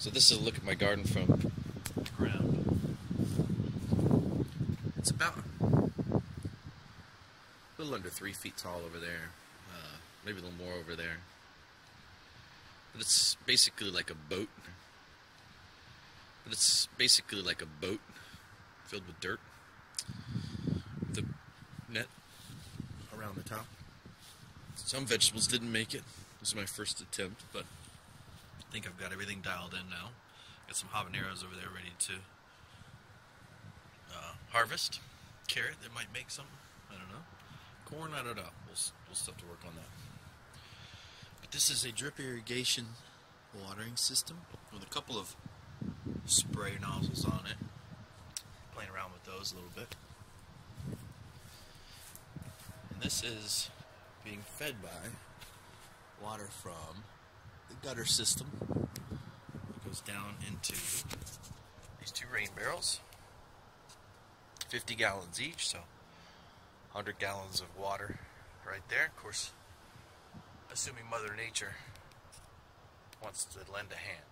So this is a look at my garden from the ground. It's about a little under three feet tall over there, uh, maybe a little more over there. But it's basically like a boat. But it's basically like a boat filled with dirt. The net around the top. Some vegetables didn't make it. This is my first attempt, but think I've got everything dialed in now. Got some habaneros over there ready to uh, harvest. Carrot that might make something. I don't know. Corn, I don't know. We'll, we'll still have to work on that. But this is a drip irrigation watering system with a couple of spray nozzles on it. Playing around with those a little bit. And this is being fed by water from the gutter system. It goes down into these two rain barrels. 50 gallons each, so 100 gallons of water right there. Of course, assuming Mother Nature wants to lend a hand.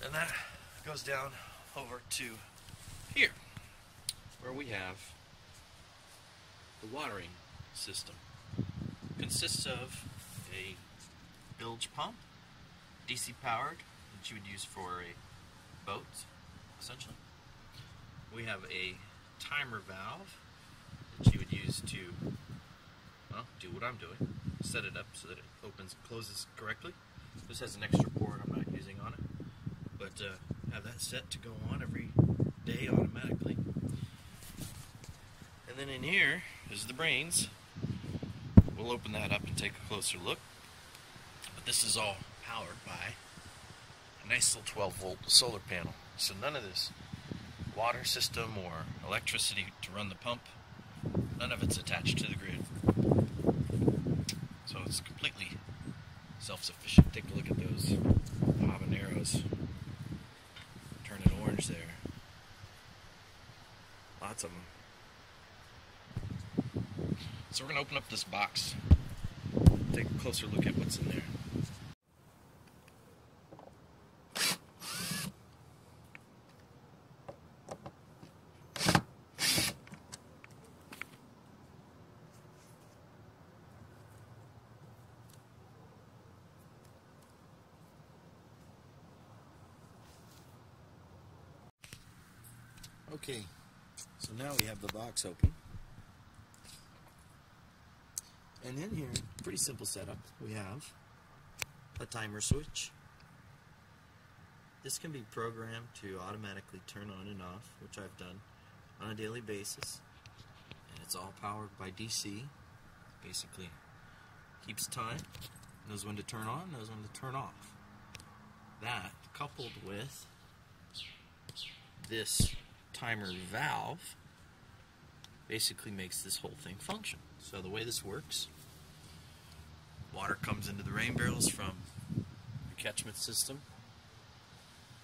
Then that goes down over to here, where we have the watering system. Consists of a bilge pump, DC powered, that you would use for a boat, essentially. We have a timer valve that you would use to, well, do what I'm doing. Set it up so that it opens and closes correctly. This has an extra port I'm not using on it, but uh, have that set to go on every day automatically. And then in here is the brains. We'll open that up and take a closer look. This is all powered by a nice little 12 volt solar panel. So none of this water system or electricity to run the pump, none of it's attached to the grid. So it's completely self-sufficient. Take a look at those habaneros turning orange there. Lots of them. So we're going to open up this box, take a closer look at what's in there. Okay, so now we have the box open. And in here, pretty simple setup. We have a timer switch. This can be programmed to automatically turn on and off, which I've done on a daily basis. And it's all powered by DC. Basically, keeps time, knows when to turn on, knows when to turn off. That, coupled with this timer valve, basically makes this whole thing function. So the way this works, water comes into the rain barrels from the catchment system.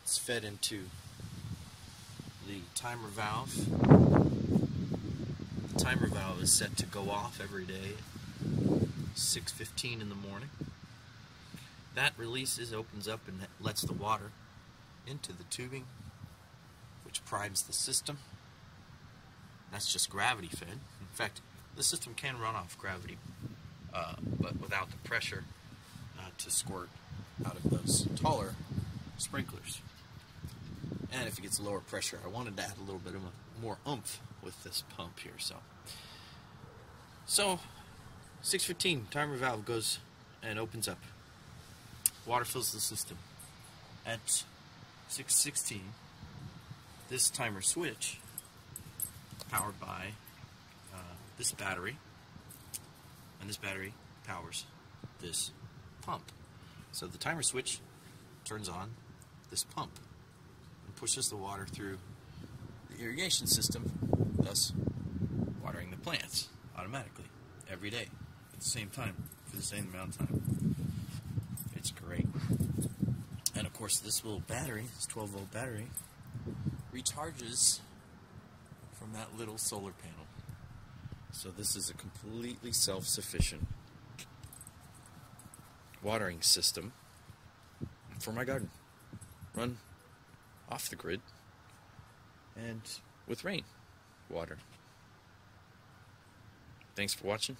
It's fed into the timer valve. The timer valve is set to go off every day 6.15 in the morning. That releases, opens up, and lets the water into the tubing, which primes the system. That's just gravity fed. In fact, the system can run off gravity, uh, but without the pressure uh, to squirt out of those taller sprinklers. And if it gets lower pressure, I wanted to add a little bit of more oomph with this pump here. So, so 615 timer valve goes and opens up. Water fills the system. At 616, this timer switch, powered by uh, this battery, and this battery powers this pump. So the timer switch turns on this pump and pushes the water through the irrigation system, thus watering the plants automatically every day at the same time for the same amount of time. It's great. And of course, this little battery, this 12 volt battery, recharges from that little solar panel. So this is a completely self-sufficient watering system for my garden. Run off the grid and with rain water. Thanks for watching.